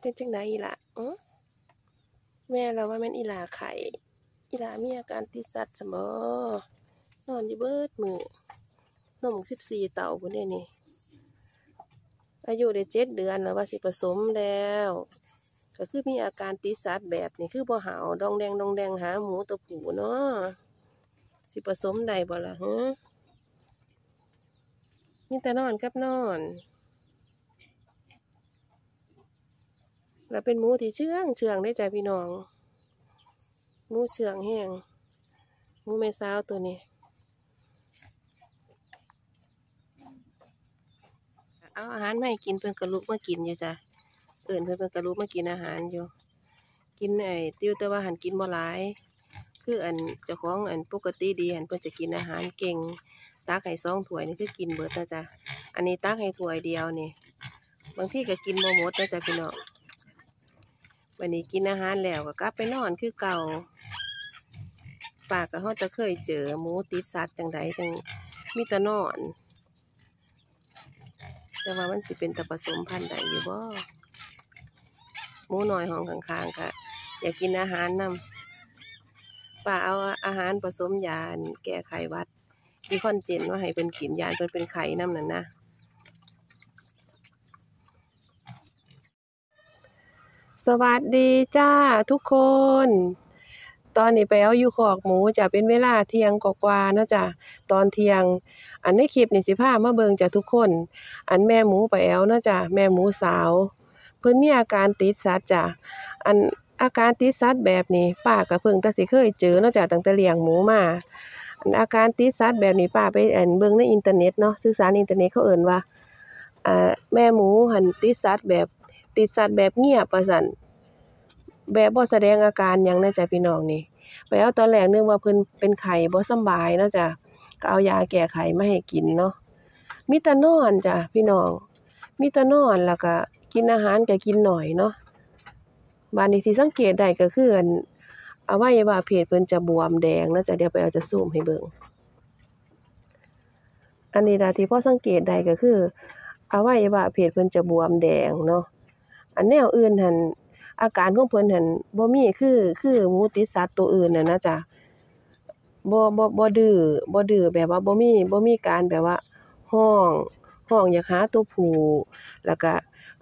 เป็นจังไดอีหละอือแม่เราว่าแม่นอีหลาไข้อีหลามีอาการติดสัตว์ซั้นบ่นอนอยู่เบิดมือนม14เต้าพู้นเด้นี่ อายุได้7เดือนแล้วว่าสิผสมแล้ว ก็คือมีอาการติดสัตว์แบบนี้คือบ่หาวดองแดงดองแดงหาหมูตัวผู้เนาะสิผสมได้บ่ล่ะหึมีแต่นอนกับนอน แล้วเป็นหมูที่เชื่องเชื่องเด้ใจพี่น้องหมูเชื่องแรงหมูแม่สาวตัวนี้เอาอาหารมาให้กินเพิ่นก็ลุกมากินอยู่จ้ะเอิ้นเพิ่นเพิ่นก็ลุกมากินอาหารอยู่ กินไอ้ติวแต่ว่าหันกินบ่หลาย คืออันเจ้าของอันปกติดีหันเพิ่นจะกินอาหารเก่งตักให้สองถ้วยนี่คือกินเบิดนะจ้ะอันนี้ตักให้ถ้วยเดียวนี่บางที่ก็กินบ่หมดนะจ้ะพี่น้อง วันนี้กินอาหารแล้วก็กลับไปนอนคือเก่าปากก็ฮอดแต่เคยเจอหมูติดสัตว์จังใดจังมีต่นอน แต่ว่ามันสิเป็นตะผสมพันธุ์ใดอยู่บ่หมูหน้อยหองข้างๆก็อยากกินอาหารนำป้าเอาอาหารผสมยาแก้ไขวัดดีคอนเจนมาให้เพิ่นกินยานเพิ่นเป็นไข้นำนั่นนะ สวัสดีจ้าทุกคน ตอนนี้ไปเอาอยู่คอกหมูจะเป็นเวลาเที่ยงกว่าๆนาะจ้ะตอนเที่ยง อันในคลิปนี่สิพามาเบิงจ้ะทุกคน อันแม่หมูไปแอ๋วนะจ้ะแม่หมูสาว เพิ่นมีอาการติดสัตว์จ้ะอันอาการติดสัตว์แบบนี้ป้าก็เพิ่งแต่สิเคยเจอนะจ้ะตั้งแต่เลี้ยงหมูมาอันอาการติดสัตว์แบบนี้ป้าไปอันเบิงในอินเทอร์เน็ตเนาะสื่อสารอินเทอร์เน็ตเขาเอิ้นว่าอ่าแม่หมูหันติดสัตว์แบบ ติดสัตว์แบบเงียบว่าซั่นแบบบ่แสดงอาการหยังนะจ้ะพี่น้องนี่ไปเอาตอนแรกนึกว่าเพิ่นเป็นไข้บ่สบายเนาะจ้ะก็เอายาแก้ไข้มาให้กินเนาะมีแต่นอนจ้ะพี่น้อง มีแต่นอนแล้วก็กินอาหารก็กินหน้อยเนาะบัดนี้ที่สังเกตได้ก็คืออันอวัยวะเพศเพิ่นจะบวมแดงนะจ้ะเดี๋ยวไปเอาจะซูมให้เบิ่งอันนี้ล่ะที่พ่อสังเกตได้ก็คืออวัยวะเพศเพิ่นจะบวมแดงเนาะ อันแนวอื่นหันอาการของเพิ่นหันบ่มีคือคือหมูติดสัตว์ตัวอื่นน่ะนะจ้ะบ่บ่บ่ดื้อบ่ดื้อแบบว่าบ่มีบ่มีการแบบว่าร้องร้องอยากหาตัวผู้แล้วก็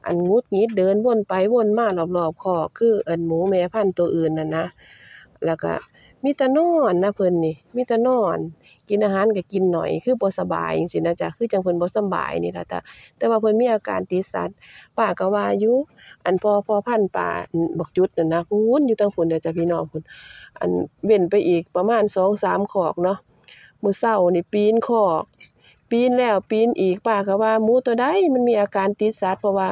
อันงุดงิดเดินวนไปวนมารอบๆคอกคืออันหมูแม่พันธุ์ตัวอื่นนั่นนะแล้วก็มีแต่นอนนะเพิ่นนี่มีแต่นอน กินอาหารก็กินหน้อย คือบ่สบายจังซี้นะจ้ะคือจังเพิ่นบ่สบายนี่ล่ะจ้ะแต่ว่าเพิ่นมีอาการติดสัตว์ป้าก็ว่าอยู่อันพอพอพันป้าอือบักจุดนั่นนะพู้นอยู่ทางพู้นเด้อจ้ะพี่น้องคนอันเว้นไปอีกประมาณ2-3คอกเนาะมื้อเช้านี่ปีนคอกปีนแล้วปีนอีกป้าก็ว่าหมูตัวใดมันมีอาการติดสัตว์เพราะว่า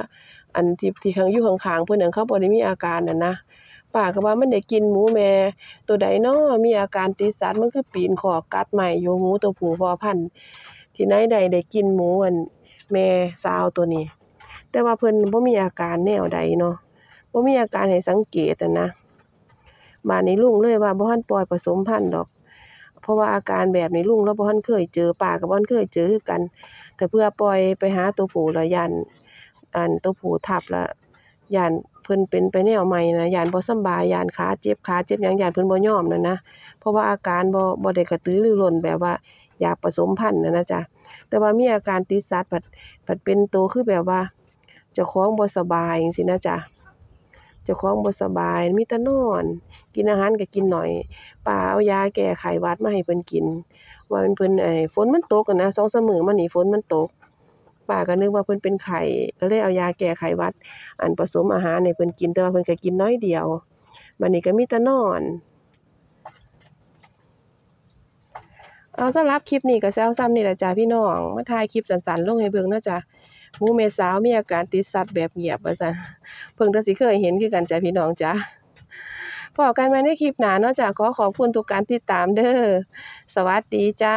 อันที่ที่ข้างอยู่ข้างๆเพิ่นนั่นเขาบ่ได้มีอาการนั่นนะ ป้าก็ว่ามันได้กินหมูแม่ตัวใดน้อมีอาการติดสัตว์มันคือปีนคอกกัดไม้อยู่หมูตัวผู้พอพันธุ์ที่ไหนได้ได้กินหมูอันแม่สาวตัวนี้ แต่ว่าเพิ่นบ่มีอาการแนวใดเนาะบ่มีอาการให้สังเกตอะนะบัดนี้ลุงเลยว่าบ่ทันปล่อยผสมพันธุ์ดอก เพราะว่าอาการแบบนี้ลุงเลาบ่ทันเคยเจอป้าก็บ่ทันเคยเจอคือกันถ้าเผื่อปล่อยไปหาตัวผู้แล้วย้านอันตัวผู้ทับล้วย้าน เพิ่นเป็นไปแนวใหม่นะยานบ่สบายยานขาเจ็บขาเจ็บหยังยานเพิ่นบ่ยอมนั่นนะเพราะว่าอาการบ่บ่ได้กระตือรือร้นแบบว่าอยากผสมพันธุ์นั่นะจ้ะแต่ว่ามีอาการติดสัตว์ผัดผัดเป็นโตคือแบบว่าเจ้าของบ่สบายจังซี้นะจ้ะเจ้าของบ่สบายมีแต่นอน กินอาหารก็กินหน้อยป้าเอายาแก้ไขหวัดมาให้เพิ่นกิน ว่าเพิ่นไอ้ฝนมันตกอะนะ2-3มื้อมานี้ฝนมันตก ป้าก็นึกว่าเพิ่นเป็นไข้ก็เลยเอายาแก้ไขวัด อันผสมอาหารให้เพิ่นกินแต่ว่าเพิ่นก็กินน้อยเดียวบัดนี้ก็มีแต่นอนเอาสำหรับคลิปนี้ก็สิเอาส่ำนี้ล่ะจ้ะพี่น้องมาถ่ายคลิปสั้นๆลงให้เบิ่งเนาะจ้ะหมูแม่สาวมีอาการติดสัตว์แบบเงียบว่าซั่นเพิ่งแต่สิเคยเห็นคือกันจ้ะพี่น้องจ๋าพอกันม่ในคลิปหนาเนาะจ้ะขอขอบคุณทุกการติดตามเด้อสวัสดีจ้า